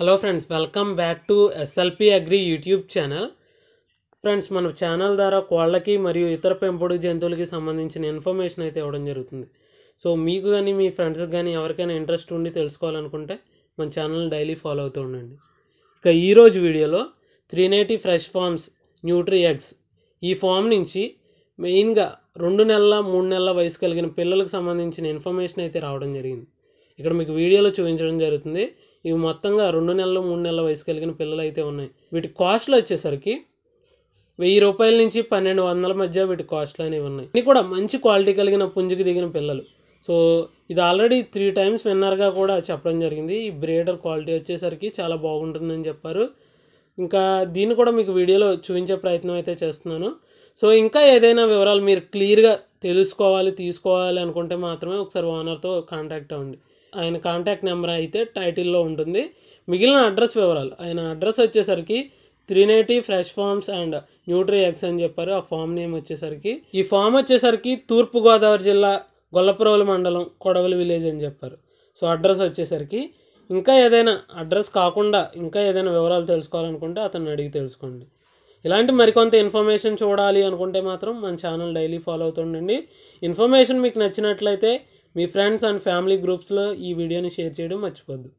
Hello friends welcome back to SLP agri YouTube channel friends మన channel ద్వారా కోళ్ళకి మరియు ఇతర పెంపుడు జంతువులకి సంబంధించిన ఇన్ఫర్మేషన్ అయితే ఇవ్వడం జరుగుతుంది. సో మీకు కానీ మీ ఫ్రెండ్స్కి కానీ ఎవరికైనా ఇంట్రెస్ట్ ఉండి తెలుసుకోవాలనుకుంటే మన ఛానల్ డైలీ ఫాలో అవుతూ ఉండండి. ఇక ఈరోజు వీడియోలో Trinity fresh farms nutri eggs ఈ ఫామ్ నుంచి మెయిన్గా రెండు నెలల మూడు నెలల వయసు కలిగిన పిల్లలకు సంబంధించిన ఇన్ఫర్మేషన్ అయితే రావడం జరిగింది. ఇక్కడ మీకు వీడియోలో చూపించడం జరుగుతుంది. ఇవి మొత్తంగా రెండు నెలలు మూడు నెలల వయసు కలిగిన పిల్లలు అయితే ఉన్నాయి. వీటి కాస్ట్లు వచ్చేసరికి వెయ్యి రూపాయల నుంచి పన్నెండు వందల మధ్య వీటి కాస్ట్లు అనేవి ఉన్నాయి. ఇవి కూడా మంచి క్వాలిటీ కలిగిన పుంజుకి దిగిన పిల్లలు. సో ఇది ఆల్రెడీ త్రీ టైమ్స్ విన్నర్గా కూడా చెప్పడం జరిగింది. ఈ బ్రేడర్ క్వాలిటీ వచ్చేసరికి చాలా బాగుంటుందని చెప్పారు. ఇంకా దీన్ని కూడా మీకు వీడియోలో చూపించే ప్రయత్నం అయితే చేస్తున్నాను. సో ఇంకా ఏదైనా వివరాలు మీరు క్లియర్గా తెలుసుకోవాలి తీసుకోవాలి అనుకుంటే మాత్రమే ఒకసారి ఓనర్తో కాంటాక్ట్ అవ్వండి. ఆయన కాంటాక్ట్ నెంబర్ అయితే టైటిల్లో ఉంటుంది. మిగిలిన అడ్రస్ వివరాలు. ఆయన అడ్రస్ వచ్చేసరికి Trinity fresh farms and nutri eggs అని చెప్పారు. ఆ ఫామ్ నేమ్ వచ్చేసరికి ఈ ఫామ్ వచ్చేసరికి తూర్పుగోదావరి జిల్లా గొల్లపురవల మండలం కొడవలి విలేజ్ అని చెప్పారు. సో అడ్రస్ వచ్చేసరికి ఇంకా ఏదైనా అడ్రస్ కాకుండా ఇంకా ఏదైనా వివరాలు తెలుసుకోవాలనుకుంటే అతన్ని అడిగి తెలుసుకోండి. ఇలాంటి మరికొంత ఇన్ఫర్మేషన్ చూడాలి అనుకుంటే మాత్రం మన ఛానల్ డైలీ ఫాలో అవుతుండండి. ఇన్ఫర్మేషన్ మీకు నచ్చినట్లయితే మీ ఫ్రెండ్స్ అండ్ ఫ్యామిలీ గ్రూప్స్లో ఈ వీడియోని షేర్ చేయడం మర్చిపోద్దు.